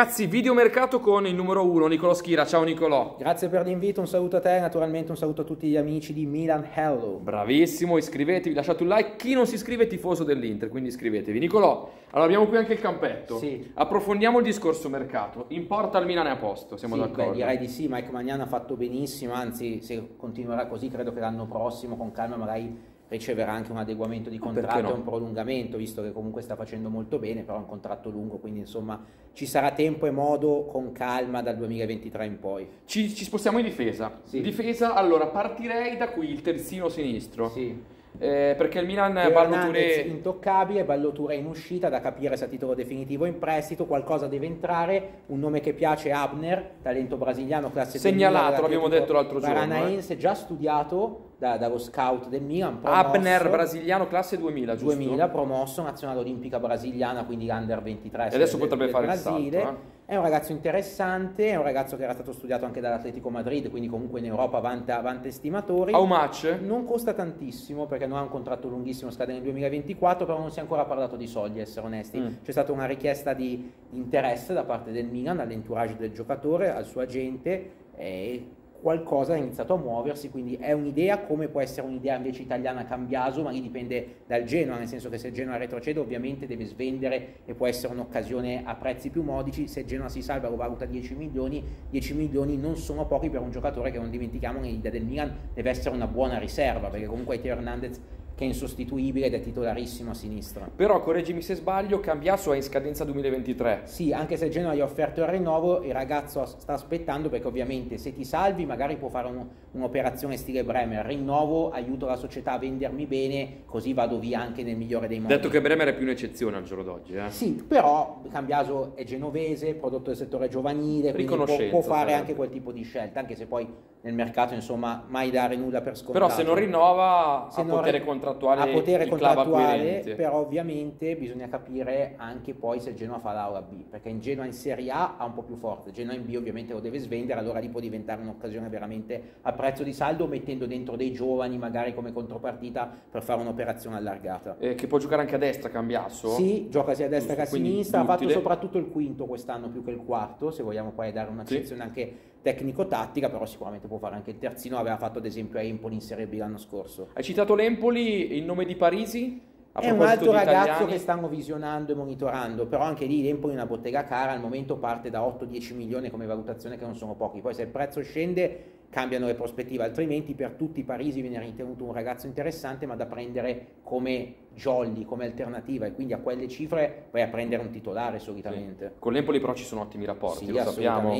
Ragazzi, videomercato con il numero uno, Nicolò Schira. Ciao Nicolò. Grazie per l'invito, un saluto a te, naturalmente un saluto a tutti gli amici di Milan Hello. Bravissimo, iscrivetevi, lasciate un like. Chi non si iscrive è tifoso dell'Inter, quindi iscrivetevi. Nicolò, allora abbiamo qui anche il campetto. Sì. Approfondiamo il discorso mercato. In porta al Milan è a posto, siamo sì, d'accordo? Beh, direi di sì, Mike Magnan ha fatto benissimo, anzi se continuerà così credo che l'anno prossimo con calma magari riceverà anche un adeguamento di contratto no? e un prolungamento, visto che comunque sta facendo molto bene, però è un contratto lungo, quindi insomma ci sarà tempo e modo con calma dal 2023 in poi. Ci, ci spostiamo in difesa. Sì. Difesa, allora partirei da qui, il terzino sinistro. Sì. Eh, perché il Milan Teo Ballo Hernandez Touré intoccabile, Balloture in uscita, da capire se a titolo definitivo in prestito, qualcosa deve entrare, un nome che piace Abner, talento brasiliano, classe Segnalato, 2000, l'abbiamo detto l'altro giorno, eh. Paranaense, già studiato da- dallo scout del Milan, promosso, Abner brasiliano classe 2000, giusto? 2000, promosso, nazionale olimpica brasiliana, quindi under 23. E adesso del- potrebbe del fare il Brasile. salto, eh. È un ragazzo interessante, è un ragazzo che era stato studiato anche dall'Atletico Madrid, quindi comunque in Europa vanta, vanta estimatori. How much? Non costa tantissimo perché non ha un contratto lunghissimo, scade nel 2024, però non si è ancora parlato di soldi, essere onesti. Mm. C'è stata una richiesta di interesse da parte del Milan all'entourage del giocatore, al suo agente e qualcosa ha iniziato a muoversi, quindi è un'idea come può essere un'idea invece italiana Cambiaso, ma lì dipende dal Genoa, nel senso che se il Genoa retrocede ovviamente deve svendere e può essere un'occasione a prezzi più modici, se il Genoa si salva lo valuta 10 milioni, 10 milioni non sono pochi per un giocatore che non dimentichiamo nell'idea del Milan deve essere una buona riserva, perché comunque Teo Hernandez che è insostituibile ed è titolarissimo a sinistra. Però correggimi se sbaglio, Cambiasso è in scadenza 2023. Sì, anche se il Genoa gli ha offerto il rinnovo, il ragazzo sta aspettando perché ovviamente se ti salvi magari può fare un- un'operazione stile Bremer, rinnovo, aiuto la società a vendermi bene, così vado via anche nel migliore dei modi. Detto che Bremer è più un'eccezione al giorno d'oggi, eh. Sì, però Cambiaso è genovese, prodotto del settore giovanile, quindi può, può fare sarebbe. anche quel tipo di scelta, anche se poi nel mercato insomma mai dare nulla per scontato. Però se non rinnova Se ha non potere re- contrattuale a potere contrattuale, però ovviamente bisogna capire anche poi se il Genoa fa l'A o la B, perché in Genoa in Serie A ha un po' più forte, Genoa in B ovviamente lo deve svendere, allora lì può diventare un'occasione veramente a prezzo di saldo mettendo dentro dei giovani magari come contropartita per fare un'operazione allargata. Eh, che può giocare anche a destra Cambiasso? Sì, gioca sia a destra che a sinistra, ha fatto soprattutto il quinto quest'anno più che il quarto, se vogliamo poi dare un'accezione anche tecnico-tattica, però sicuramente può fare anche il terzino, aveva fatto ad esempio a Empoli in Serie B l'anno scorso. Hai citato l'Empoli, il nome di Parisi? A È un altro ragazzo italiani? che stanno visionando e monitorando, però anche lì l'Empoli è una bottega cara, al momento parte da 8-10 milioni come valutazione che non sono pochi, poi se il prezzo scende cambiano le prospettive, altrimenti per tutti i Parisi viene ritenuto un ragazzo interessante ma da prendere come jolly, come alternativa e quindi a quelle cifre vai a prendere un titolare solitamente. Con l'Empoli però ci sono ottimi rapporti, Sì, lo sappiamo,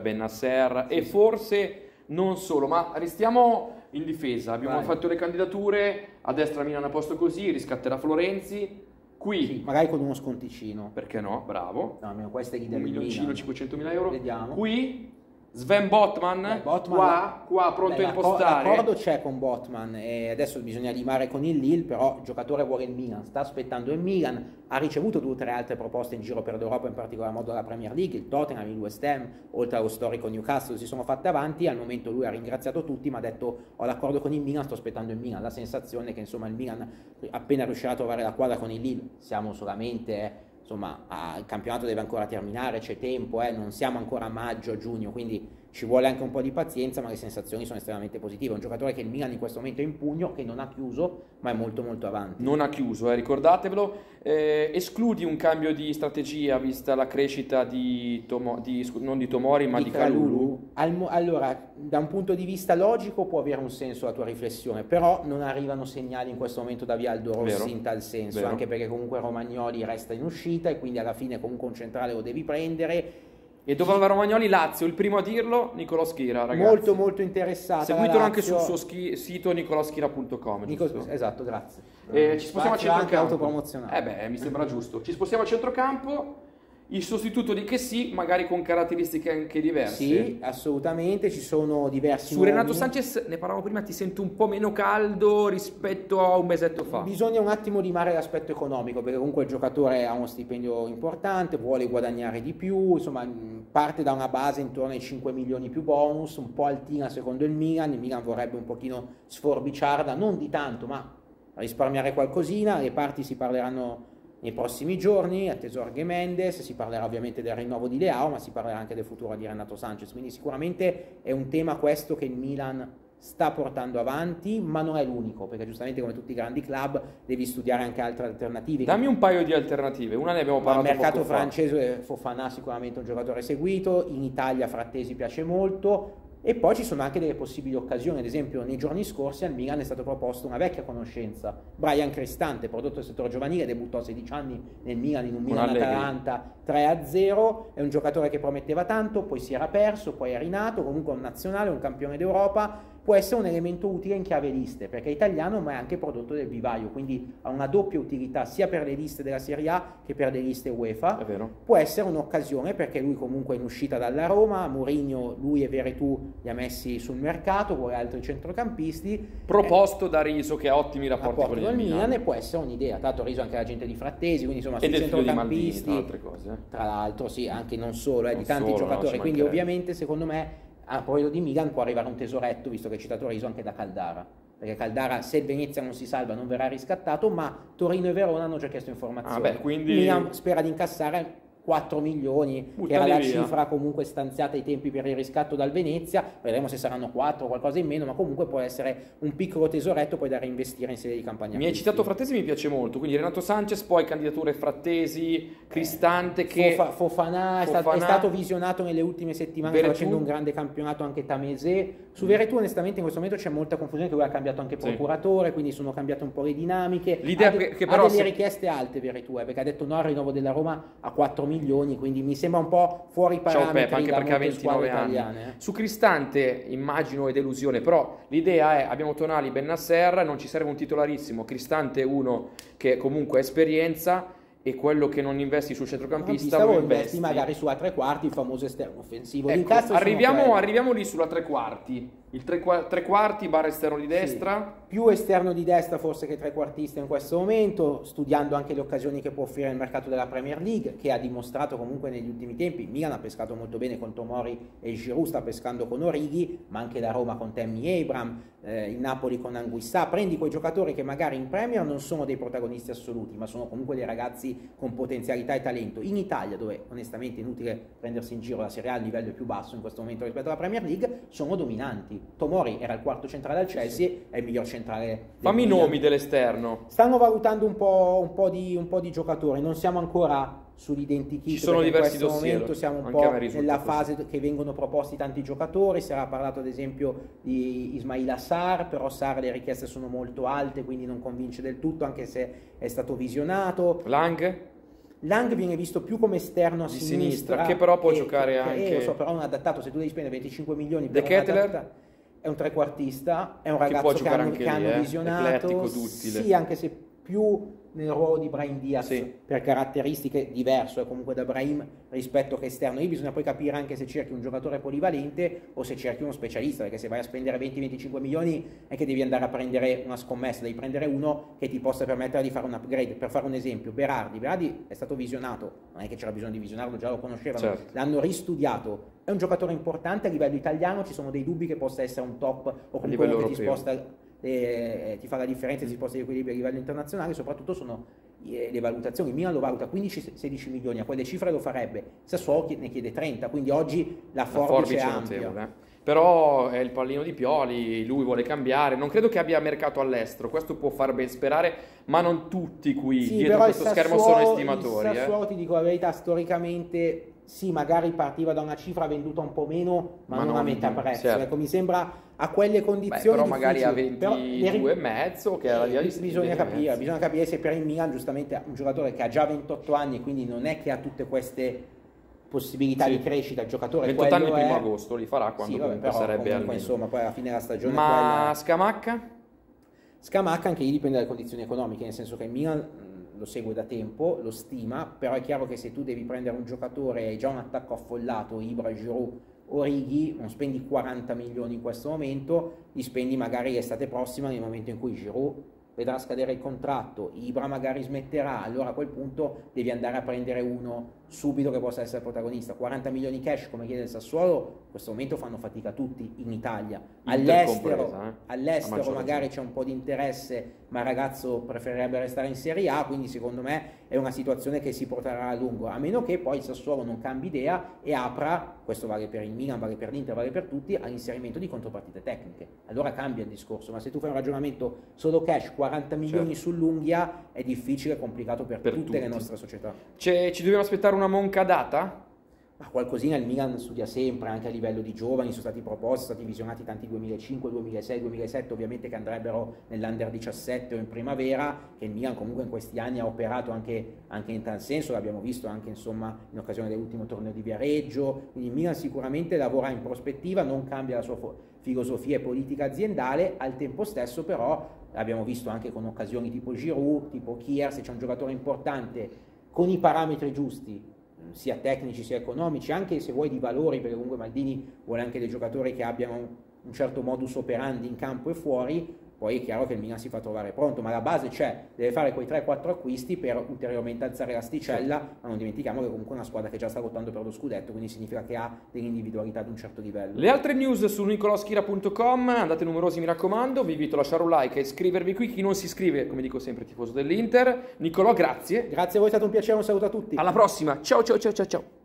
Benasser e Sì, sì. forse non solo, ma restiamo in difesa, abbiamo Vai. fatto le candidature, a destra Milan a posto così, riscatterà Florenzi, qui, Sì, magari con uno sconticino. perché no, bravo, No, almeno questa è un l'idea del milioncino, Milan. 500 mila euro, Vediamo. qui Sven Botman, Beh, Botman- qua, qua pronto Beh, a impostare, L'accordo c'è con Botman e adesso bisogna limare con il Lille, però il giocatore vuole il Milan, sta aspettando il Milan, ha ricevuto due o tre altre proposte in giro per l'Europa, in particolar modo la Premier League, il Tottenham, il West Ham, oltre allo storico Newcastle, si sono fatte avanti, al momento lui ha ringraziato tutti, ma ha detto ho l'accordo con il Milan, sto aspettando il Milan, la sensazione è che insomma il Milan appena riuscirà a trovare la quadra con il Lille, siamo solamente... Insomma, il campionato deve ancora terminare, c'è tempo, eh, non siamo ancora a maggio, giugno, quindi ci vuole anche un po' di pazienza, ma le sensazioni sono estremamente positive. È un giocatore che il Milan in questo momento è in pugno, che non ha chiuso, ma è molto molto avanti. non ha chiuso, eh, ricordatevelo. Eh, escludi un cambio di strategia vista la crescita di, Tomo- di- non di Tomori ma di, Calulu? Al mo- allora, da un punto di vista logico può avere un senso la tua riflessione, però non arrivano segnali in questo momento da Vialdo Rossi Vero. in tal senso, Vero. anche perché comunque Romagnoli resta in uscita e quindi alla fine comunque un centrale lo devi prendere. E dove va Romagnoli? Lazio, il primo a dirlo, Nicolò Schira, ragazzi. Molto molto interessata. Seguitelo anche sul suo schi- sito nicoloschira.com. Nico- esatto, grazie. Eh, ci spostiamo a Spazio anche centrocampo. autopromozionale. Eh beh, mi sembra giusto. Ci spostiamo a centrocampo. Il sostituto di che sì, magari con caratteristiche anche diverse. Sì, assolutamente, ci sono diversi Su Renato nomi. Sanchez ne parlavo prima, ti sento un po' meno caldo rispetto a un mesetto fa. Bisogna un attimo limare l'aspetto economico, perché comunque il giocatore ha uno stipendio importante, vuole guadagnare di più, insomma parte da una base intorno ai 5 milioni più bonus, un po' altina secondo il Milan, il Milan vorrebbe un pochino sforbiciarla, non di tanto, ma risparmiare qualcosina, le parti si parleranno nei prossimi giorni, atteso Arge Mendes, si parlerà ovviamente del rinnovo di Leao, ma si parlerà anche del futuro di Renato Sanchez, quindi sicuramente è un tema questo che il Milan sta portando avanti, ma non è l'unico, perché giustamente come tutti i grandi club devi studiare anche altre alternative. Dammi un paio di alternative, una ne abbiamo parlato Al mercato francese Fofana sicuramente un giocatore seguito, in Italia Frattesi piace molto, e poi ci sono anche delle possibili occasioni, ad esempio nei giorni scorsi al Milan è stato proposto una vecchia conoscenza, Brian Cristante, prodotto del settore giovanile, debuttò a 16 anni nel Milan in un Milan-Atalanta 3-0, è un giocatore che prometteva tanto, poi si era perso, poi è rinato, comunque un nazionale, un campione d'Europa, può essere un elemento utile in chiave liste, perché è italiano ma è anche prodotto del vivaio, quindi ha una doppia utilità sia per le liste della Serie A che per le liste UEFA. Può essere un'occasione perché lui comunque è in uscita dalla Roma, Mourinho, lui e Veretù li ha messi sul mercato, vuole altri centrocampisti. Proposto eh, da Riso che ha ottimi rapporti, con il Milan. Milan e può essere un'idea, tanto Riso anche la gente di Frattesi, quindi insomma sui centrocampisti. Maldini, tra, cose, eh. tra l'altro sì, anche non solo, eh, non di tanti solo, giocatori, quindi ovviamente secondo me a proposito di Milan può arrivare un tesoretto, visto che hai citato Riso anche da Caldara, perché Caldara se il Venezia non si salva non verrà riscattato, ma Torino e Verona hanno già chiesto informazioni. Ah beh, quindi... Milan spera di incassare 4 milioni, Buttali che era la via. cifra comunque stanziata ai tempi per il riscatto dal Venezia, vedremo se saranno 4 o qualcosa in meno, ma comunque può essere un piccolo tesoretto poi da reinvestire in sede di campagna. Mi hai citato Frattesi, mi piace molto, quindi Renato Sanchez, poi candidature Frattesi, Cristante che... Fofa, Fofana, è, Stato, è, stato, visionato nelle ultime settimane Veretù. facendo un grande campionato anche Tamese. Su Veretù onestamente in questo momento c'è molta confusione che lui ha cambiato anche procuratore, sì. quindi sono cambiate un po' le dinamiche. L'idea ha, de- che però... Ha delle se... richieste alte Veretù, eh, perché ha detto no al rinnovo della Roma a 4 milioni, quindi mi mi sembra un po' fuori parametri Ciao Pep, anche perché ha 29 anni. Italiane. Su Cristante immagino è delusione, però l'idea è abbiamo Tonali, Bennasser, non ci serve un titolarissimo, Cristante è uno che comunque ha esperienza e quello che non investi sul centrocampista lo investi magari su a tre quarti, il famoso esterno offensivo. Ecco, arriviamo, arriviamo lì sulla tre quarti. Il tre, tre quarti barra esterno di destra? Sì. Più esterno di destra forse che trequartista in questo momento, studiando anche le occasioni che può offrire il mercato della Premier League, che ha dimostrato comunque negli ultimi tempi. Milan ha pescato molto bene con Tomori e Giroud, sta pescando con Orighi, ma anche la Roma con Tammy Abram, eh, il Napoli con Anguissà. Prendi quei giocatori che magari in Premier non sono dei protagonisti assoluti, ma sono comunque dei ragazzi con potenzialità e talento. In Italia, dove onestamente è inutile prendersi in giro la Serie A a livello più basso in questo momento rispetto alla Premier League, sono dominanti. Tomori era il quarto centrale al Chelsea, sì. è il miglior centrale. Fammi i nomi dell'esterno. Stanno valutando un po', un, po di, un po' di giocatori, non siamo ancora sull'identikit. Ci sono diversi in questo dossier, momento siamo un po' nella fase così. che vengono proposti tanti giocatori, si era parlato ad esempio di Ismail Assar, però Assar le richieste sono molto alte, quindi non convince del tutto, anche se è stato visionato. Lang? Lang viene visto più come esterno a sinistra, sinistra che però può e, giocare anche. Eh, lo so, però non adattato, se tu devi spendere 25 milioni per De Kettler è un trequartista, è un ragazzo che, che hanno, che hanno eh? visionato, sì, anche se più nel ruolo di Brahim Diaz sì. per caratteristiche diverso è comunque da Brahim rispetto che esterno. Lì bisogna poi capire anche se cerchi un giocatore polivalente o se cerchi uno specialista perché se vai a spendere 20-25 milioni è che devi andare a prendere una scommessa devi prendere uno che ti possa permettere di fare un upgrade. Per fare un esempio Berardi. Berardi è stato visionato non è che c'era bisogno di visionarlo già lo conoscevano certo. l'hanno ristudiato. È un giocatore importante a livello italiano ci sono dei dubbi che possa essere un top o comunque uno che ti sposta eh, ti fa la differenza, si sposta gli equilibri a livello internazionale, soprattutto sono eh, le valutazioni. Milan lo valuta 15-16 milioni, a quelle cifre lo farebbe. Sassuolo ne chiede 30, quindi oggi la forbice, la forbice è ampia. Eh. Però è il pallino di Pioli, lui vuole cambiare, non credo che abbia mercato all'estero, questo può far ben sperare, ma non tutti qui sì, dietro questo schermo sono estimatori. Il Sassuolo, eh. ti dico la verità, storicamente sì, magari partiva da una cifra venduta un po' meno, ma, ma non, non, a metà prezzo. Certo. Ecco, mi sembra a quelle condizioni. Beh, però magari a 22 e mezzo, che era via di bisogna capire, bisogna capire se per il Milan, giustamente, un giocatore che ha già 28 anni, quindi non è che ha tutte queste possibilità sì. di crescita. Il giocatore 28 anni è... primo agosto li farà quando sì, vabbè, comunque sarebbe comunque, insomma, poi alla fine della stagione. Ma quella... Scamacca? Scamacca anche lì dipende dalle condizioni economiche, nel senso che il Milan lo segue da tempo, lo stima, però è chiaro che se tu devi prendere un giocatore e hai già un attacco affollato, Ibra, Giroud o non spendi 40 milioni in questo momento, li spendi magari l'estate prossima nel momento in cui Giroud vedrà scadere il contratto, Ibra magari smetterà, allora a quel punto devi andare a prendere uno subito che possa essere protagonista. 40 milioni cash come chiede il Sassuolo, in questo momento fanno fatica tutti in Italia. All'estero, eh? all'estero magari c'è un po' di interesse, ma il ragazzo preferirebbe restare in Serie A, quindi secondo me è una situazione che si porterà a lungo, a meno che poi il Sassuolo non cambi idea e apra, questo vale per il Milan, vale per l'Inter, vale per tutti, all'inserimento di contropartite tecniche. Allora cambia il discorso, ma se tu fai un ragionamento solo cash, 40 milioni certo. sull'unghia, è difficile e complicato per, per tutte tutti. le nostre società. C'è, ci dobbiamo aspettare una monca data? Ma qualcosina il Milan studia sempre, anche a livello di giovani, sono stati proposti, sono stati visionati tanti 2005, 2006, 2007, ovviamente che andrebbero nell'Under 17 o in primavera, che il Milan comunque in questi anni ha operato anche, anche in tal senso, l'abbiamo visto anche insomma, in occasione dell'ultimo torneo di Viareggio, quindi il Milan sicuramente lavora in prospettiva, non cambia la sua filosofia e politica aziendale, al tempo stesso però l'abbiamo visto anche con occasioni tipo Giroud, tipo Kier, se c'è un giocatore importante con i parametri giusti sia tecnici sia economici, anche se vuoi di valori, perché comunque Maldini vuole anche dei giocatori che abbiano un certo modus operandi in campo e fuori, poi è chiaro che il Milan si fa trovare pronto, ma la base c'è, deve fare quei 3-4 acquisti per ulteriormente alzare l'asticella, sì. ma non dimentichiamo che comunque è una squadra che già sta lottando per lo scudetto, quindi significa che ha delle individualità di un certo livello. Le altre news su nicoloschira.com, andate numerosi mi raccomando, vi invito a lasciare un like e iscrivervi qui, chi non si iscrive, come dico sempre, tifoso dell'Inter. Nicolò, grazie. Grazie a voi, è stato un piacere, un saluto a tutti. Alla prossima, ciao ciao ciao ciao ciao.